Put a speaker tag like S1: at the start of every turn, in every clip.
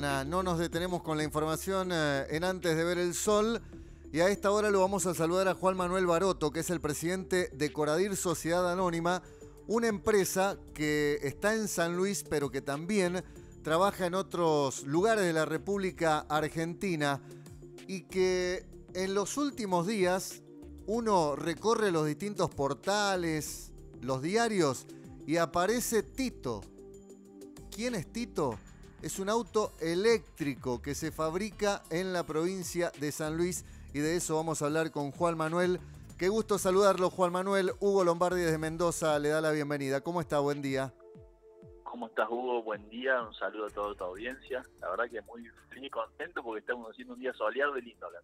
S1: No nos detenemos con la información eh, en antes de ver el sol. Y a esta hora lo vamos a saludar a Juan Manuel Baroto, que es el presidente de Coradir Sociedad Anónima, una empresa que está en San Luis, pero que también trabaja en otros lugares de la República Argentina y que en los últimos días uno recorre los distintos portales, los diarios y aparece Tito. ¿Quién es Tito? Es un auto eléctrico que se fabrica en la provincia de San Luis y de eso vamos a hablar con Juan Manuel. Qué gusto saludarlo, Juan Manuel. Hugo Lombardi desde Mendoza le da la bienvenida. ¿Cómo está? Buen día.
S2: ¿Cómo estás, Hugo? Buen día. Un saludo a toda tu audiencia. La verdad que muy feliz y contento porque estamos haciendo un día soleado y lindo acá.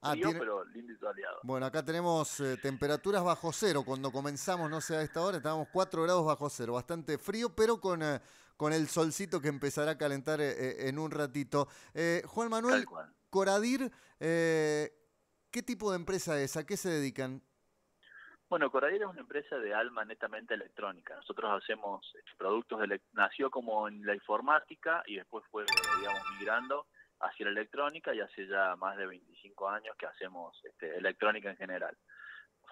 S2: Ah, pero lindo y soleado.
S1: Bueno, acá tenemos eh, temperaturas bajo cero. Cuando comenzamos, no sé, a esta hora estábamos 4 grados bajo cero. Bastante frío, pero con, eh, con el solcito que empezará a calentar eh, en un ratito. Juan Manuel, Coradir, ¿qué tipo de empresa es? ¿A qué se dedican?
S2: Bueno, Coradir es una empresa de alma netamente electrónica. Nosotros hacemos este, productos, de, nació como en la informática y después fue, digamos, migrando hacia la electrónica y hace ya más de 25 años que hacemos este, electrónica en general.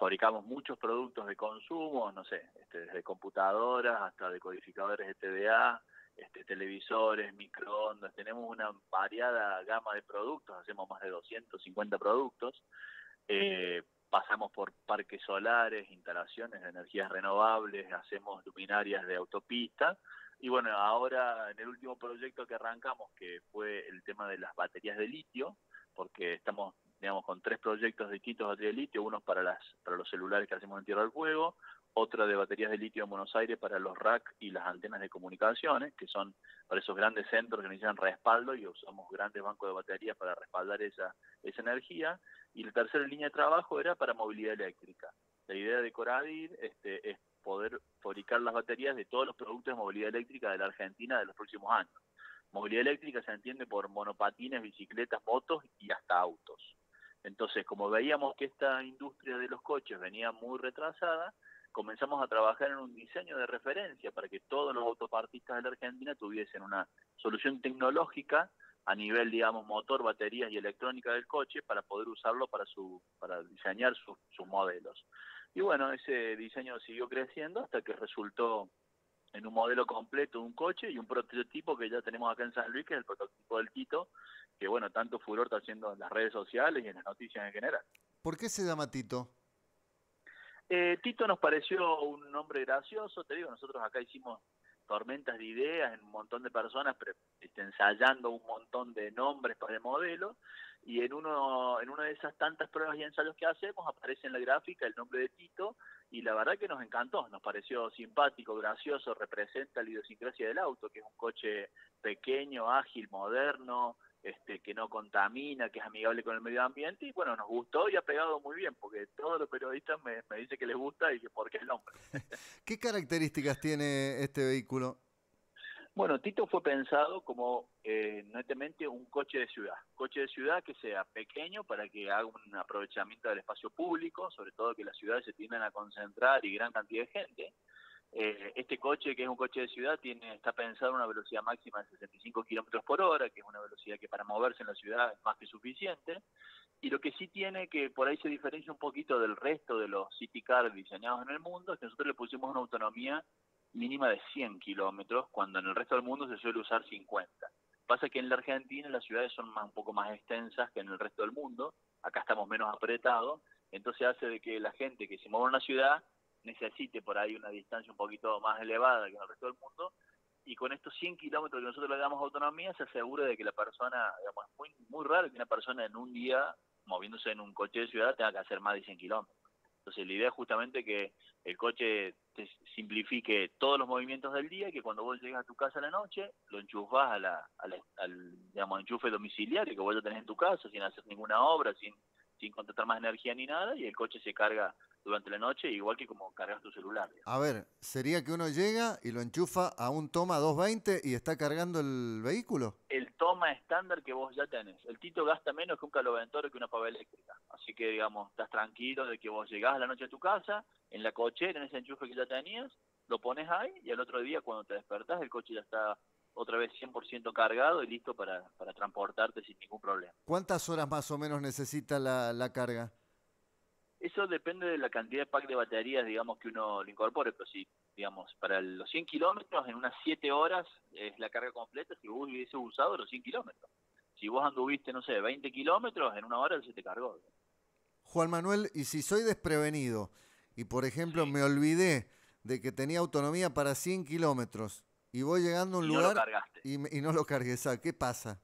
S2: Fabricamos muchos productos de consumo, no sé, este, desde computadoras hasta decodificadores de TDA, este, televisores, microondas, tenemos una variada gama de productos, hacemos más de 250 productos. Eh, pasamos por parques solares, instalaciones de energías renovables, hacemos luminarias de autopista y bueno, ahora en el último proyecto que arrancamos, que fue el tema de las baterías de litio, porque estamos digamos con tres proyectos distintos de baterías de litio, unos para las para los celulares que hacemos en Tierra del Fuego, otra de baterías de litio en Buenos Aires para los rack y las antenas de comunicaciones, que son para esos grandes centros que necesitan respaldo y usamos grandes bancos de baterías para respaldar esa, esa energía. Y la tercera línea de trabajo era para movilidad eléctrica. La idea de Coradir este, es poder fabricar las baterías de todos los productos de movilidad eléctrica de la Argentina de los próximos años. Movilidad eléctrica se entiende por monopatines, bicicletas, motos y hasta autos. Entonces, como veíamos que esta industria de los coches venía muy retrasada, comenzamos a trabajar en un diseño de referencia para que todos los autopartistas de la Argentina tuviesen una solución tecnológica a nivel, digamos, motor, baterías y electrónica del coche para poder usarlo para su para diseñar sus modelos. Y bueno, ese diseño siguió creciendo hasta que resultó en un modelo completo un coche y un prototipo que ya tenemos acá en San Luis, que es el prototipo del Tito, que bueno, tanto furor está haciendo en las redes sociales y en las noticias en general.
S1: ¿Por qué se llama Tito?
S2: Eh, Tito nos pareció un nombre gracioso, te digo, nosotros acá hicimos tormentas de ideas en un montón de personas pero, este, ensayando un montón de nombres para el modelo y en uno en una de esas tantas pruebas y ensayos que hacemos aparece en la gráfica el nombre de Tito y la verdad que nos encantó, nos pareció simpático, gracioso, representa la idiosincrasia del auto, que es un coche pequeño, ágil, moderno, este, que no contamina, que es amigable con el medio ambiente, y bueno, nos gustó y ha pegado muy bien, porque todos los periodistas me, me dicen que les gusta y que por qué el nombre.
S1: ¿Qué características tiene este vehículo?
S2: Bueno, Tito fue pensado como eh, netamente un coche de ciudad, coche de ciudad que sea pequeño para que haga un aprovechamiento del espacio público, sobre todo que las ciudades se tienden a concentrar y gran cantidad de gente, eh, este coche, que es un coche de ciudad, tiene está pensado a una velocidad máxima de 65 kilómetros por hora, que es una velocidad que para moverse en la ciudad es más que suficiente. Y lo que sí tiene, que por ahí se diferencia un poquito del resto de los city cars diseñados en el mundo, es que nosotros le pusimos una autonomía mínima de 100 kilómetros, cuando en el resto del mundo se suele usar 50. Pasa que en la Argentina las ciudades son más, un poco más extensas que en el resto del mundo, acá estamos menos apretados, entonces hace de que la gente que se mueve en una ciudad necesite por ahí una distancia un poquito más elevada que en el resto del mundo, y con estos 100 kilómetros que nosotros le damos autonomía, se asegura de que la persona, digamos, es muy, muy raro que una persona en un día, moviéndose en un coche de ciudad, tenga que hacer más de 100 kilómetros. Entonces la idea es justamente que el coche te simplifique todos los movimientos del día y que cuando vos llegas a tu casa a la noche, lo enchufás a la, al digamos, enchufe domiciliario que vos ya tenés en tu casa sin hacer ninguna obra, sin, sin contratar más energía ni nada, y el coche se carga durante la noche, igual que como cargas tu celular.
S1: A ver, ¿sería que uno llega y lo enchufa a un toma 220 y está cargando el vehículo?
S2: El toma estándar que vos ya tenés. El Tito gasta menos que un caloventor que una pava eléctrica. Así que, digamos, estás tranquilo de que vos llegás a la noche a tu casa, en la cochera, en ese enchufe que ya tenías, lo pones ahí y al otro día cuando te despertás el coche ya está otra vez 100% cargado y listo para, para transportarte sin ningún problema.
S1: ¿Cuántas horas más o menos necesita la, la carga?
S2: Eso depende de la cantidad de pack de baterías, digamos, que uno le incorpore, pero si, digamos, para los 100 kilómetros, en unas 7 horas es la carga completa si vos hubiese usado los 100 kilómetros. Si vos anduviste, no sé, 20 kilómetros, en una hora se te cargó.
S1: Juan Manuel, y si soy desprevenido y, por ejemplo, me olvidé de que tenía autonomía para 100 kilómetros y voy llegando a un
S2: Y no
S1: lugar
S2: lo cargaste.
S1: y, y no lo cargué, ¿sabes ¿qué pasa?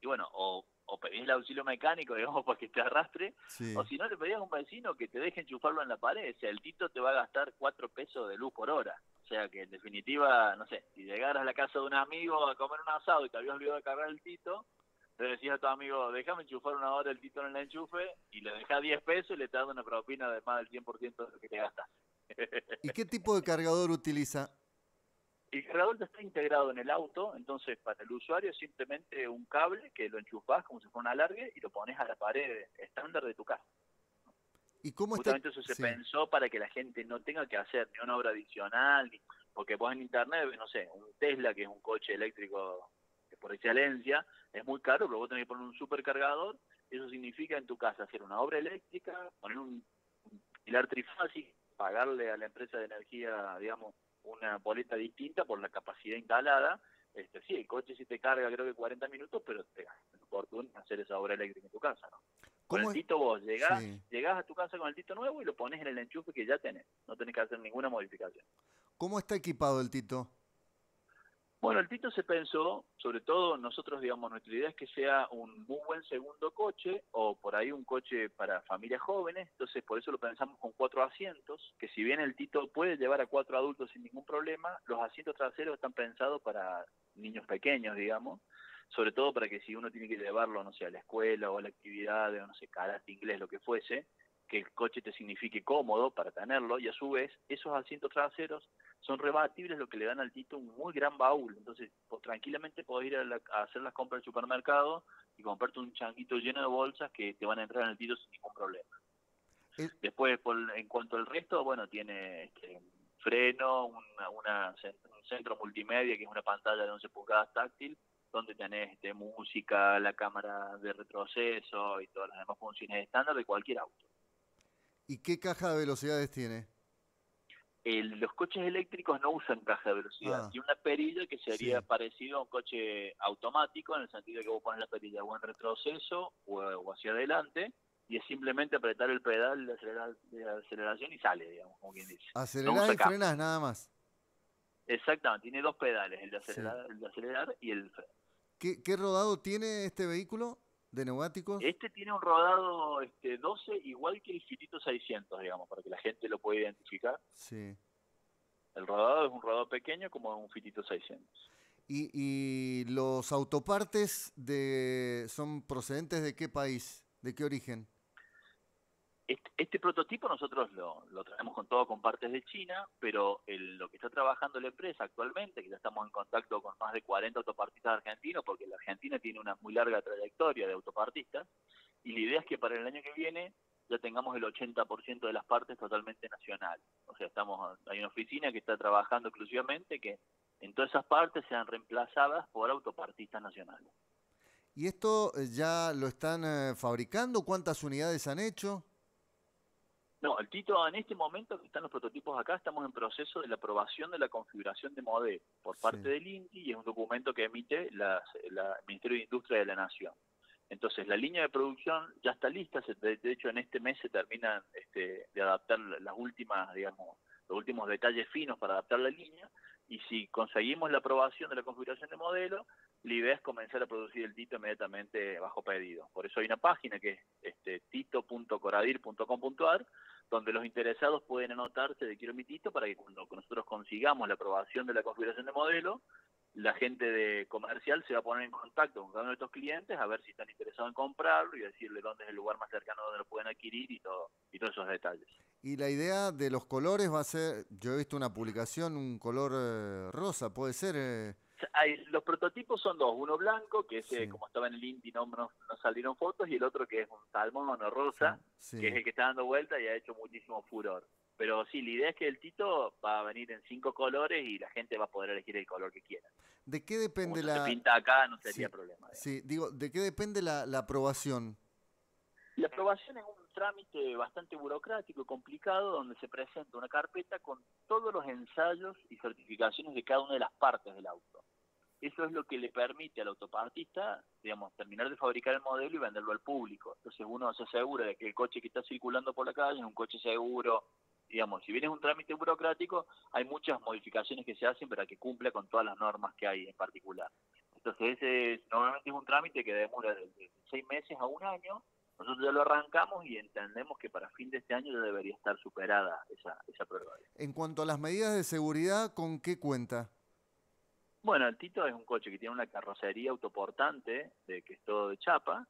S2: Y bueno, o, o pedís el auxilio mecánico, digamos, para que te arrastre,
S1: Sí.
S2: o si no le pedías a un vecino que te deje enchufarlo en la pared. O sea, el Tito te va a gastar 4 pesos de luz por hora. O sea que en definitiva, no sé, si llegaras a la casa de un amigo a comer un asado y te habías olvidado de cargar el Tito, le decías a tu amigo, déjame enchufar una hora el Tito en el enchufe y le dejás 10 pesos y le estás dando una propina de más del 100% de lo que te gastas.
S1: ¿Y qué tipo de cargador utiliza?
S2: El cargador ya está integrado en el auto, entonces para el usuario es simplemente un cable que lo enchufás como si fuera un alargue y lo pones a la pared estándar de tu casa.
S1: ¿Y cómo está?
S2: Justamente eso se
S1: Sí.
S2: pensó para que la gente no tenga que hacer ni una obra adicional, ni- porque vos en internet no sé, un Tesla, que es un coche eléctrico que por excelencia, es muy caro, pero vos tenés que poner un supercargador, eso significa en tu casa hacer una obra eléctrica, poner un, un pilar trifásico, pagarle a la empresa de energía, digamos, una boleta distinta por la capacidad instalada, este sí, el coche sí te carga creo que 40 minutos, pero te gasta fortuna hacer esa obra eléctrica en tu casa, ¿no? Con
S1: ¿Cómo
S2: el? Tito vos llegás,
S1: Sí.
S2: llegás a tu casa con el Tito nuevo y lo pones en el enchufe que ya tenés. No tenés que hacer ninguna modificación.
S1: ¿Cómo está equipado el Tito?
S2: Bueno, el Tito se pensó, sobre todo nosotros, digamos, nuestra idea es que sea un muy buen segundo coche o por ahí un coche para familias jóvenes, entonces por eso lo pensamos con cuatro asientos, que si bien el Tito puede llevar a cuatro adultos sin ningún problema, los asientos traseros están pensados para niños pequeños, digamos, sobre todo para que si uno tiene que llevarlo, no sé, a la escuela o a la actividad, de, no sé, karate, inglés, lo que fuese, que el coche te signifique cómodo para tenerlo y a su vez esos asientos traseros son rebatibles, lo que le dan al Tito un muy gran baúl. Entonces, pues, tranquilamente podés ir a, la- a hacer las compras al supermercado y comprarte un changuito lleno de bolsas que te van a entrar en el Tito sin ningún problema.
S1: Eh.
S2: Después, por, en cuanto al resto, bueno, tiene este, freno, una, una un centro multimedia que es una pantalla de 11 pulgadas táctil, donde tenés este, música, la cámara de retroceso y todas las demás funciones estándar de cualquier auto.
S1: ¿Y qué caja de velocidades tiene?
S2: El- los coches eléctricos no usan caja de velocidad.
S1: Ah.
S2: Tiene una perilla que sería
S1: Sí.
S2: parecido a un coche automático, en el sentido de que vos pones la perilla o en retroceso o, o hacia adelante, y es simplemente apretar el pedal de, acelera- de aceleración y sale, digamos, como quien dice.
S1: Acelerás
S2: usa
S1: y frenás nada más.
S2: Exactamente, tiene dos pedales, el de
S1: Sí.
S2: acelerar, el de acelerar y el freno.
S1: ¿Qué, qué rodado tiene este vehículo de neumáticos?
S2: Este tiene un rodado este 12 igual que el Fitito 600, digamos, para que la gente lo pueda identificar.
S1: Sí.
S2: El rodado es un rodado pequeño como un Fitito 600.
S1: ¿Y, y los autopartes de son procedentes de qué país? ¿De qué origen?
S2: Este, este prototipo nosotros lo, traemos con todo con partes de China, pero lo que está trabajando la empresa actualmente, que ya estamos en contacto con más de 40 autopartistas argentinos, porque la Argentina tiene una muy larga trayectoria de autopartistas, y la idea es que para el año que viene ya tengamos el 80% de las partes totalmente nacionales. O sea, estamos hay una oficina que está trabajando exclusivamente que en todas esas partes sean reemplazadas por autopartistas nacionales.
S1: ¿Y esto eh, ya lo están eh, fabricando? ¿Cuántas unidades han hecho?
S2: No, el Tito, en este momento que están los prototipos acá, estamos en proceso de la aprobación de la configuración de modelo por parte
S1: Sí.
S2: del INTI y es un documento que emite la- la- el Ministerio de Industria de la Nación. Entonces, la línea de producción ya está lista, se- de, de hecho en este mes se terminan este, de adaptar las últimas, digamos, los últimos detalles finos para adaptar la línea y si conseguimos la aprobación de la configuración de modelo, la idea es comenzar a producir el Tito inmediatamente bajo pedido. Por eso hay una página que es este, tito.coradir.com.ar donde los interesados pueden anotarse de quiero mi Tito para que cuando nosotros consigamos la aprobación de la configuración de modelo, la gente de comercial se va a poner en contacto con cada uno de estos clientes a ver si están interesados en comprarlo y decirle dónde es el lugar más cercano donde lo pueden adquirir y todo y todos esos detalles.
S1: Y la idea de los colores va a ser, yo he visto una publicación, un color eh, rosa, puede ser. eh,
S2: Hay, los prototipos son dos, uno blanco, que ese,
S1: Sí.
S2: como estaba en el Inti no, no, no salieron fotos, y el otro que es un salmón o rosa,
S1: sí.
S2: que es el que está dando vuelta y ha hecho muchísimo furor. Pero sí, la idea es que el Tito va a venir en cinco colores y la gente va a poder elegir el color que quiera.
S1: ¿De qué depende la...?
S2: se pinta acá no sería problema. digamos.
S1: Sí, digo, ¿de qué depende la, la aprobación?
S2: La aprobación es un trámite bastante burocrático y complicado donde se presenta una carpeta con todos los ensayos y certificaciones de cada una de las partes del auto. Eso es lo que le permite al autopartista, digamos, terminar de fabricar el modelo y venderlo al público. Entonces uno se asegura de que el coche que está circulando por la calle es un coche seguro. Digamos, si bien es un trámite burocrático, hay muchas modificaciones que se hacen para que cumpla con todas las normas que hay en particular. Entonces ese es- normalmente es un trámite que demora de seis meses a un año. Nosotros ya lo arrancamos y entendemos que para fin de este año ya debería estar superada esa, esa prueba.
S1: En cuanto a las medidas de seguridad, ¿con qué cuenta?
S2: Bueno, el Tito es un coche que tiene una carrocería autoportante, de, que es todo de chapa,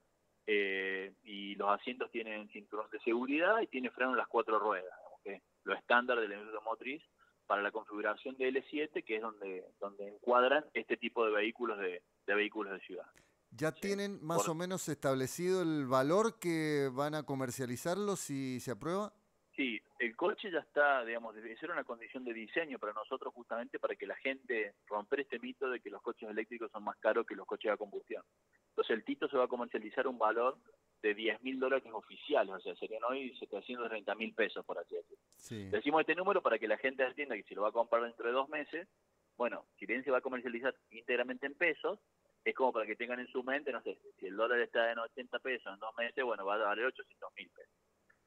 S2: eh, y los asientos tienen cinturón de seguridad y tiene freno en las cuatro ruedas, que es lo estándar de la industria motriz para la configuración de L7, que es donde, donde encuadran este tipo de vehículos de, de vehículos de ciudad.
S1: ¿Ya
S2: Sí,
S1: tienen más
S2: por-
S1: o menos establecido el valor que van a comercializarlo si se aprueba?
S2: Sí, el coche ya está, digamos, debe ser una condición de diseño para nosotros justamente para que la gente romper este mito de que los coches eléctricos son más caros que los coches a combustión. Entonces el Tito se va a comercializar un valor de 10 mil dólares oficiales, o sea, serían hoy 730 mil pesos por así decirlo.
S1: Sí.
S2: Decimos este número para que la gente entienda que si lo va a comprar dentro de dos meses, bueno, si bien se va a comercializar íntegramente en pesos, es como para que tengan en su mente, no sé, si el dólar está en 80 pesos en dos meses, bueno, va a valer 800 mil pesos.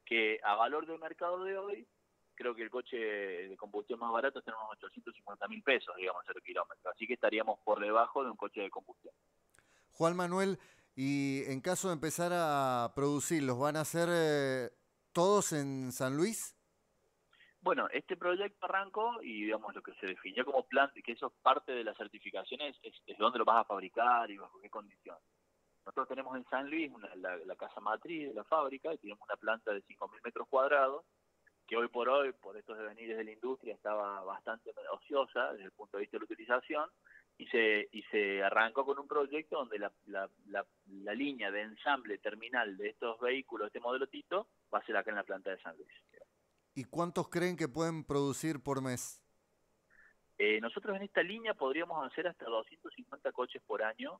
S2: Que a valor del mercado de hoy, creo que el coche de combustión más barato está en unos 850 mil pesos, digamos, el kilómetro. Así que estaríamos por debajo de un coche de combustión.
S1: Juan Manuel, y en caso de empezar a producirlos, ¿van a ser eh, todos en San Luis?
S2: Bueno, este proyecto arrancó y digamos lo que se definió como plan, que eso es parte de las certificaciones, es, es dónde lo vas a fabricar y bajo qué condiciones. Nosotros tenemos en San Luis una- la, la casa matriz de la fábrica y tenemos una planta de 5.000 metros cuadrados que hoy por hoy, por estos devenires de la industria, estaba bastante ociosa desde el punto de vista de la utilización y se, y se arrancó con un proyecto donde la, la, la, la línea de ensamble terminal de estos vehículos, este modelo Tito, va a ser acá en la planta de San Luis.
S1: ¿Y cuántos creen que pueden producir por mes?
S2: Eh, nosotros en esta línea podríamos hacer hasta 250 coches por año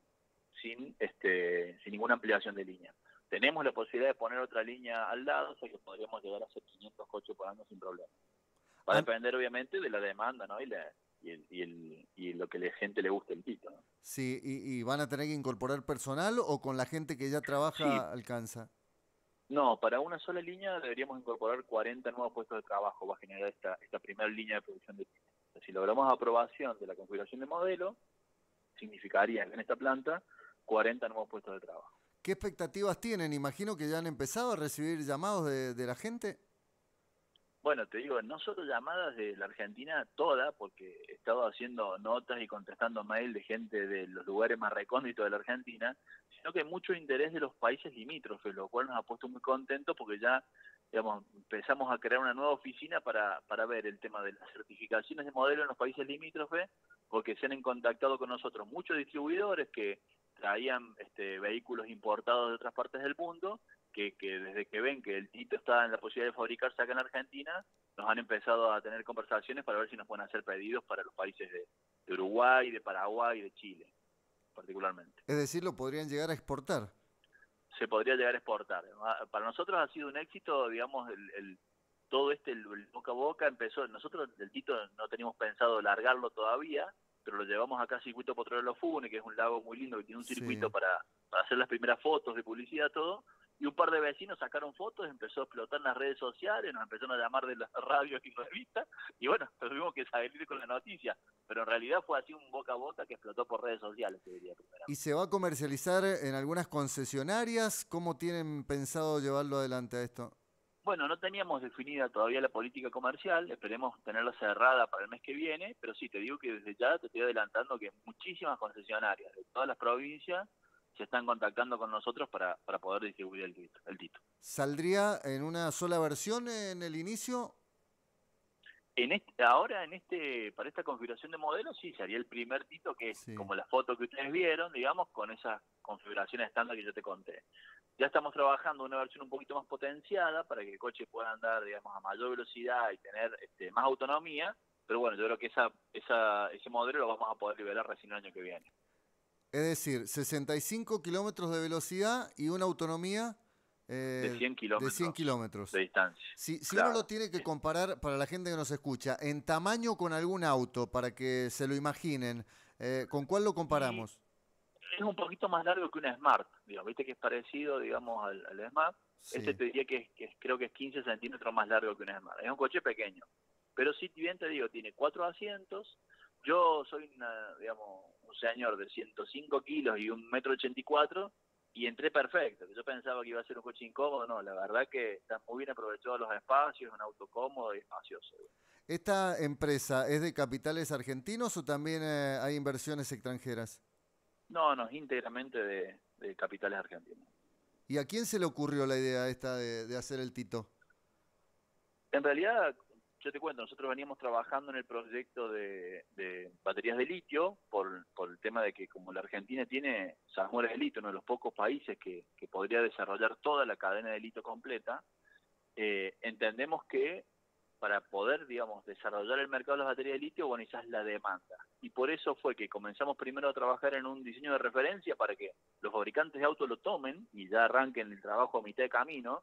S2: sin este sin ninguna ampliación de línea. Tenemos la posibilidad de poner otra línea al lado, o sea que podríamos llegar a hacer 500 coches por año sin problema. Va a
S1: Ah.
S2: depender obviamente de la demanda ¿no? y, la, y, el, y, el, y lo que la gente le guste el Tito. ¿no?
S1: Sí, y, y van a tener que incorporar personal o con la gente que ya trabaja
S2: Sí.
S1: alcanza?
S2: No, para una sola línea deberíamos incorporar 40 nuevos puestos de trabajo, va a generar esta, esta primera línea de producción de sea, si logramos aprobación de la configuración de modelo, significaría en esta planta 40 nuevos puestos de trabajo.
S1: ¿Qué expectativas tienen? Imagino que ya han empezado a recibir llamados de, de la gente.
S2: Bueno, te digo, no solo llamadas de la Argentina, toda, porque he estado haciendo notas y contestando mail de gente de los lugares más recónditos de la Argentina, sino que mucho interés de los países limítrofes, lo cual nos ha puesto muy contentos porque ya, digamos, empezamos a crear una nueva oficina para, para ver el tema de las certificaciones de modelo en los países limítrofes, porque se han contactado con nosotros muchos distribuidores que traían este, vehículos importados de otras partes del mundo que, que desde que ven que el Tito está en la posibilidad de fabricarse acá en Argentina, nos han empezado a tener conversaciones para ver si nos pueden hacer pedidos para los países de, de Uruguay, de Paraguay y de Chile, particularmente.
S1: Es decir, lo podrían llegar a exportar.
S2: Se podría llegar a exportar. Para nosotros ha sido un éxito, digamos, el, el- todo este el, el boca a boca empezó. Nosotros el Tito no teníamos pensado largarlo todavía, pero lo llevamos acá a Circuito Potrero Fune, que es un lago muy lindo que tiene un
S1: Sí.
S2: circuito para, para hacer las primeras fotos de publicidad, todo. Y un par de vecinos sacaron fotos, empezó a explotar en las redes sociales, nos empezaron a llamar de las radios y revistas, y bueno, tuvimos que salir con la noticia. Pero en realidad fue así un boca a boca que explotó por redes sociales, te diría primero.
S1: ¿Y se va a comercializar en algunas concesionarias? ¿Cómo tienen pensado llevarlo adelante a esto?
S2: Bueno, no teníamos definida todavía la política comercial, esperemos tenerla cerrada para el mes que viene, pero sí, te digo que desde ya te estoy adelantando que muchísimas concesionarias de todas las provincias se están contactando con nosotros para, para poder distribuir el Tito. El tito.
S1: ¿Saldría en una sola versión en el inicio?
S2: En este, ahora, en este, para esta configuración de modelo, sí, sería el primer Tito que es
S1: Sí.
S2: como la foto que ustedes vieron, digamos, con esas configuraciones estándar que yo te conté. Ya estamos trabajando una versión un poquito más potenciada para que el coche pueda andar, digamos, a mayor velocidad y tener este, más autonomía, pero bueno, yo creo que esa, esa, ese modelo lo vamos a poder liberar recién el año que viene.
S1: Es decir, 65 kilómetros de velocidad y una autonomía
S2: de 100 kilómetros.
S1: De kilómetros.
S2: De distancia.
S1: Si, si uno lo tiene que comparar, para la gente que nos escucha, en tamaño con algún auto, para que se lo imaginen, eh, ¿con cuál lo comparamos?
S2: Es un poquito más largo que un Smart, digamos, viste que es parecido, digamos, al, Smart. Este te diría que, creo que es 15 centímetros más largo que un Smart. Es un coche pequeño. Pero sí, bien te digo, tiene cuatro asientos. Yo soy, digamos, un señor de 105 kilos y un metro 84 y entré perfecto. Yo pensaba que iba a ser un coche incómodo, no, la verdad que está muy bien aprovechado los espacios, un auto cómodo y espacioso.
S1: ¿Esta empresa es de capitales argentinos o también eh, hay inversiones extranjeras?
S2: No, no, íntegramente de, capitales argentinos.
S1: ¿Y a quién se le ocurrió la idea esta de, de hacer el Tito?
S2: En realidad, yo te cuento, nosotros veníamos trabajando en el proyecto de, baterías de litio por, el tema de que como la Argentina tiene Zamora de litio, uno de los pocos países que, podría desarrollar toda la cadena de litio completa, eh, entendemos que para poder, digamos, desarrollar el mercado de las baterías de litio, bueno, es la demanda. Y por eso fue que comenzamos primero a trabajar en un diseño de referencia para que los fabricantes de autos lo tomen y ya arranquen el trabajo a mitad de camino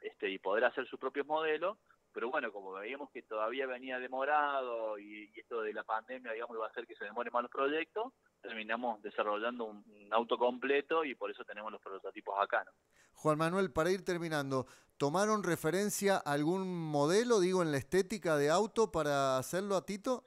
S2: este, y poder hacer sus propios modelos pero bueno, como veíamos que todavía venía demorado y, esto de la pandemia, digamos, iba a hacer que se demoren más los proyectos, terminamos desarrollando un, auto completo y por eso tenemos los prototipos acá, ¿no?
S1: Juan Manuel, para ir terminando, ¿tomaron referencia a algún modelo, digo, en la estética de auto para hacerlo a Tito?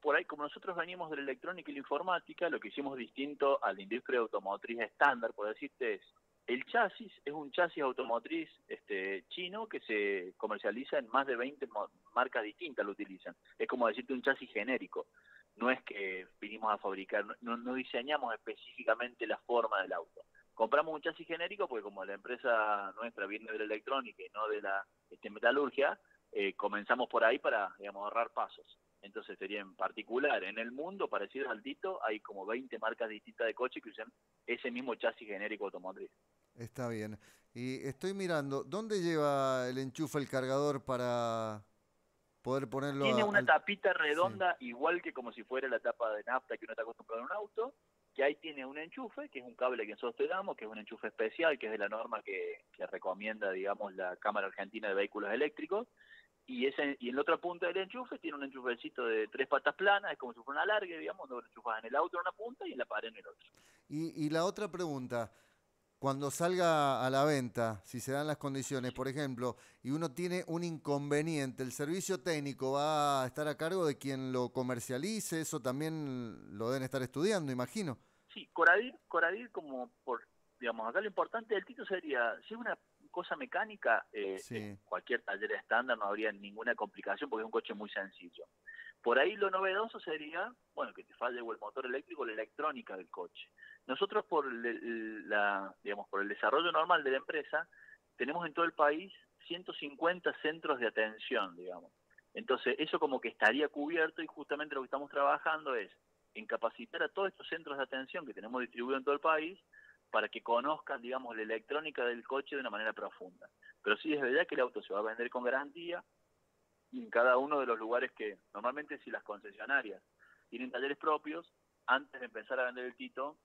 S2: Por ahí, como nosotros venimos de la electrónica y la informática, lo que hicimos distinto a la industria automotriz estándar, por decirte, es el chasis es un chasis automotriz este, chino que se comercializa en más de 20 marcas distintas, lo utilizan. Es como decirte un chasis genérico. No es que vinimos a fabricar, no, no diseñamos específicamente la forma del auto. Compramos un chasis genérico porque como la empresa nuestra viene de la electrónica y no de la este, metalurgia, eh, comenzamos por ahí para digamos, ahorrar pasos. Entonces sería en particular, en el mundo, parecido al Tito, hay como 20 marcas distintas de coches que usan ese mismo chasis genérico automotriz.
S1: Está bien. Y estoy mirando, ¿dónde lleva el enchufe el cargador para poder ponerlo?
S2: Tiene una tapita redonda, igual que como si fuera la tapa de nafta que uno está acostumbrado en un auto, que ahí tiene un enchufe, que es un cable que nosotros te damos, que es un enchufe especial, que es de la norma que, que recomienda, digamos, la Cámara Argentina de Vehículos Eléctricos, y ese y en la otra punta del enchufe tiene un enchufecito de tres patas planas, es como si fuera una larga, digamos, donde lo enchufas en el auto en una punta y en la pared en el otro.
S1: Y, y la otra pregunta, cuando salga a la venta, si se dan las condiciones, por ejemplo, y uno tiene un inconveniente, el servicio técnico va a estar a cargo de quien lo comercialice, eso también lo deben estar estudiando, imagino.
S2: Sí, Coradir, Coradir como por, digamos, acá lo importante del título sería, si es una cosa mecánica, eh, cualquier taller estándar no habría ninguna complicación porque es un coche muy sencillo. Por ahí lo novedoso sería, bueno, que te falle o el motor eléctrico o la electrónica del coche. Nosotros por el, la, digamos, por el desarrollo normal de la empresa, tenemos en todo el país 150 centros de atención, digamos. Entonces, eso como que estaría cubierto y justamente lo que estamos trabajando es en capacitar a todos estos centros de atención que tenemos distribuidos en todo el país para que conozcan, digamos, la electrónica del coche de una manera profunda. Pero sí es verdad que el auto se va a vender con garantía y en cada uno de los lugares que, normalmente si las concesionarias tienen talleres propios, antes de empezar a vender el Tito,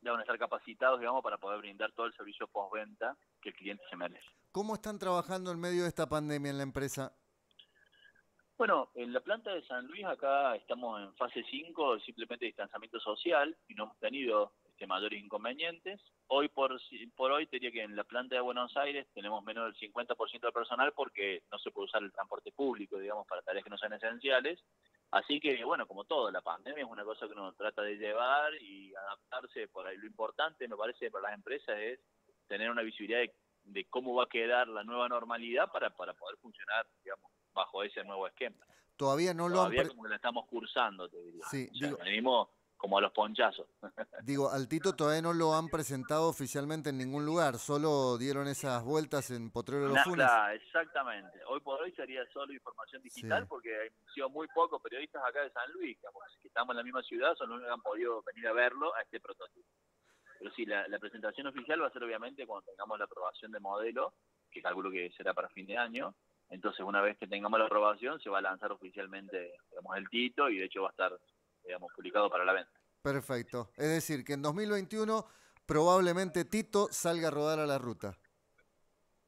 S2: deben estar capacitados, digamos, para poder brindar todo el servicio postventa que el cliente se merece.
S1: ¿Cómo están trabajando en medio de esta pandemia en la empresa?
S2: Bueno, en la planta de San Luis acá estamos en fase 5, simplemente distanciamiento social, y no hemos tenido este, mayores inconvenientes. Hoy por, por hoy diría que en la planta de Buenos Aires tenemos menos del 50% de personal porque no se puede usar el transporte público, digamos, para tareas que no sean esenciales. Así que, bueno, como todo, la pandemia es una cosa que uno trata de llevar y adaptarse. Por ahí lo importante, me parece, para las empresas es tener una visibilidad de, cómo va a quedar la nueva normalidad para, para poder funcionar, digamos, bajo ese nuevo esquema.
S1: Todavía no lo
S2: Todavía como que la estamos cursando, te diría. Sí, venimos como a los ponchazos.
S1: Digo, al Tito todavía no lo han presentado oficialmente en ningún lugar, solo dieron esas vueltas en Potrero de los Funes.
S2: Exactamente, hoy por hoy sería solo información digital porque hay sido muy pocos periodistas acá de San Luis, que estamos en la misma ciudad, son los que han podido venir a verlo a este prototipo. Pero sí, la, presentación oficial va a ser obviamente cuando tengamos la aprobación de modelo, que calculo que será para fin de año. Entonces, una vez que tengamos la aprobación, se va a lanzar oficialmente digamos, el Tito y de hecho va a estar digamos, publicado para la venta.
S1: Perfecto. Es decir, que en 2021 probablemente Tito salga a rodar a la ruta.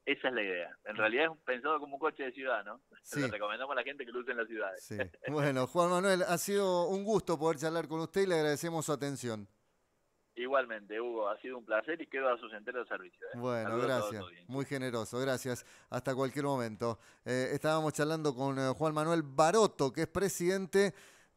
S2: Esa es la idea. En realidad es pensado como un coche de ciudad, ¿no? Sí. Le recomendamos a la gente que lo use en las ciudades.
S1: Sí. Bueno, Juan Manuel, ha sido un gusto poder charlar con usted y le agradecemos su atención.
S2: Igualmente, Hugo, ha sido un placer y quedo a sus enteros servicios.
S1: ¿eh? Bueno, gracias. Muy generoso, gracias. Hasta cualquier momento. Eh, estábamos charlando con eh, Juan Manuel Baroto, que es presidente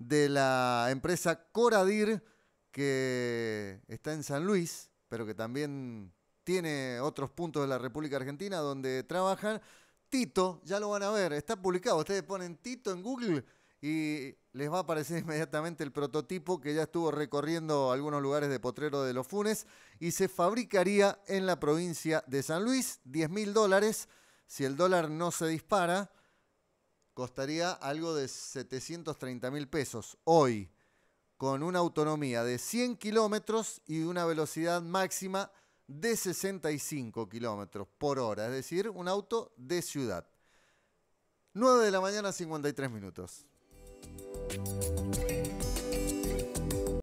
S1: de la empresa Coradir, que está en San Luis, pero que también tiene otros puntos de la República Argentina donde trabajan. Tito, ya lo van a ver, está publicado. Ustedes ponen Tito en Google y les va a aparecer inmediatamente el prototipo que ya estuvo recorriendo algunos lugares de Potrero de los Funes y se fabricaría en la provincia de San Luis, 10 mil dólares. Si el dólar no se dispara, costaría algo de 730 mil pesos hoy, con una autonomía de 100 kilómetros y una velocidad máxima de 65 kilómetros por hora, es decir, un auto de ciudad. 9 de la mañana, 53 minutos.